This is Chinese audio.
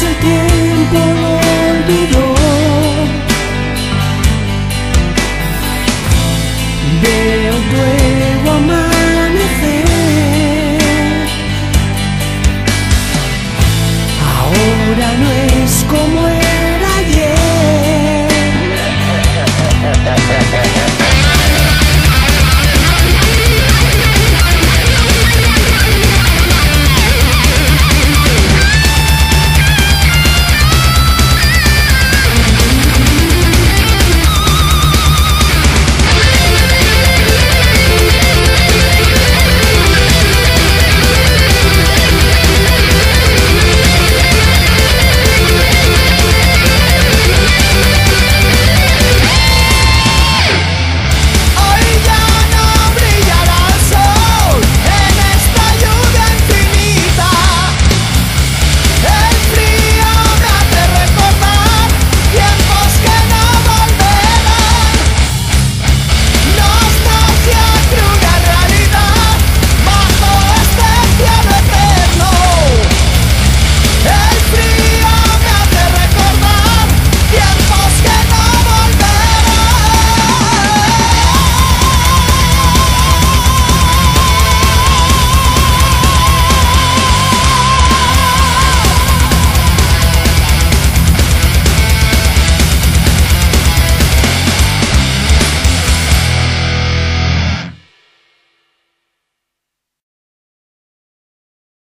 在颠簸。